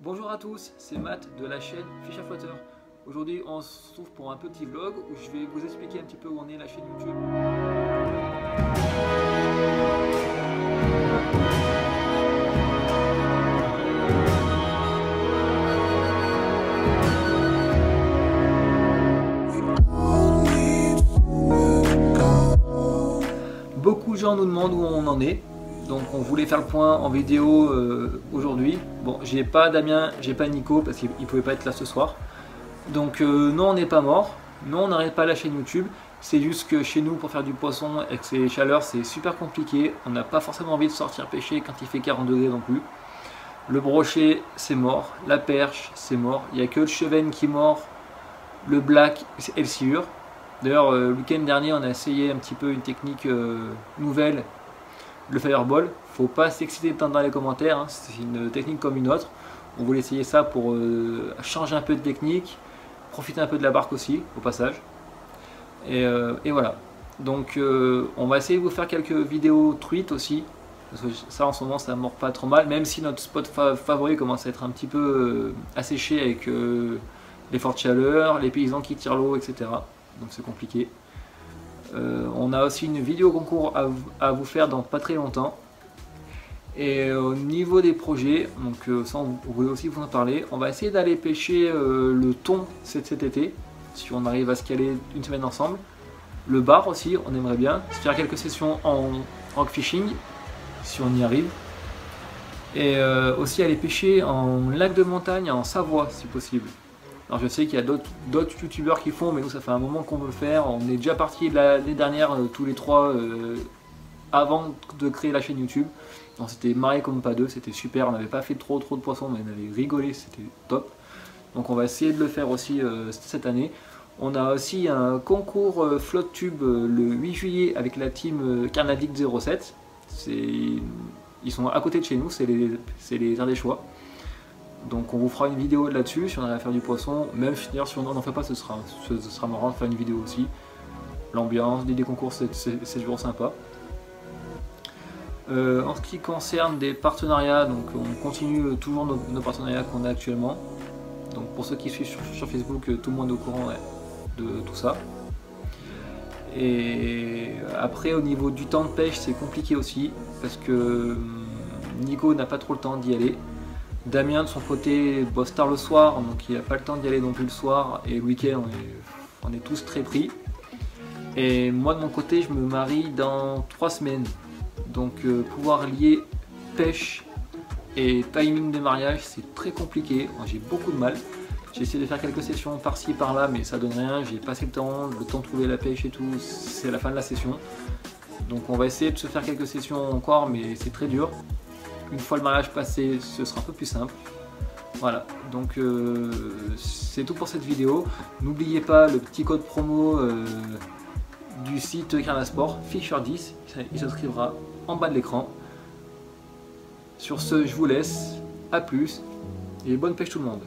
Bonjour à tous, c'est Matt de la chaîne Fisher Flutter. Aujourd'hui, on se retrouve pour un petit vlog où je vais vous expliquer un petit peu où en est la chaîne YouTube. Beaucoup de gens nous demandent où on en est. Donc on voulait faire le point en vidéo euh, aujourd'hui. Bon, j'ai pas Damien, j'ai pas Nico parce qu'il pouvait pas être là ce soir. Donc euh, non, on n'est pas mort. Non, on n'arrête pas la chaîne YouTube. C'est juste que chez nous, pour faire du poisson avec ces chaleurs, c'est super compliqué. On n'a pas forcément envie de sortir pêcher quand il fait 40 degrés non plus. Le brochet, c'est mort. La perche, c'est mort. Il n'y a que le chevenne qui est mort. Le black et le. D'ailleurs, euh, le week-end dernier, on a essayé un petit peu une technique nouvelle le fireball. Faut pas s'exciter tant dans les commentaires, hein. c'est une technique comme une autre. On voulait essayer ça pour euh, changer un peu de technique, profiter un peu de la barque aussi, au passage. Et, euh, voilà. Donc euh, on va essayer de vous faire quelques vidéos truites aussi. Parce que ça en ce moment ça mord pas trop mal, même si notre spot favori commence à être un petit peu asséché avec les fortes chaleurs, les paysans qui tirent l'eau, etc. Donc c'est compliqué. Euh, on a aussi une vidéo concours à, vous faire dans pas très longtemps. Et au niveau des projets, donc euh, ça on voulait aussi vous en parler, on va essayer d'aller pêcher euh, le thon cet, été, si on arrive à se caler une semaine ensemble. Le bar aussi, on aimerait bien. Se faire quelques sessions en rock fishing, si on y arrive. Et aussi aller pêcher en lac de montagne en Savoie, si possible. Alors je sais qu'il y a d'autres youtubeurs qui font, mais nous ça fait un moment qu'on veut le faire. On est déjà parti l'année dernière euh, tous les trois euh, avant de créer la chaîne YouTube. On s'était marié comme pas deux, c'était super. On n'avait pas fait trop trop de poissons, mais on avait rigolé, c'était top. Donc on va essayer de le faire aussi euh, cette année. On a aussi un concours flotte tube le 8 juillet avec la team Carnatic 07. Ils sont à côté de chez nous, c'est les, les Ardéchois. Donc on vous fera une vidéo là-dessus, si on arrive à faire du poisson. Même si on n'en fait pas, ce sera, ce sera marrant de faire une vidéo aussi. L'ambiance, l'idée concours, c'est toujours sympa. Euh, en ce qui concerne des partenariats, donc on continue toujours nos, partenariats qu'on a actuellement. Donc pour ceux qui suivent sur, Facebook, euh, tout le monde est au courant de tout ça. Et après au niveau du temps de pêche, c'est compliqué aussi parce que Nico n'a pas trop le temps d'y aller. Damien de son côté bosse tard le soir, donc il n'a pas le temps d'y aller non plus le soir, et le week-end on est, tous très pris. Et moi de mon côté je me marie dans trois semaines, donc euh, pouvoir lier pêche et timing de mariage c'est très compliqué, j'ai beaucoup de mal. J'ai essayé de faire quelques sessions par-ci par-là mais ça donne rien, j'ai passé le temps, le temps de trouver la pêche et tout, c'est la fin de la session. Donc on va essayer de se faire quelques sessions encore mais c'est très dur. Une fois le mariage passé, ce sera un peu plus simple. Voilà, donc euh, c'est tout pour cette vidéo. N'oubliez pas le petit code promo euh, du site Sport, Fisher10, il s'inscrivera en bas de l'écran. Sur ce, je vous laisse, à plus et bonne pêche tout le monde.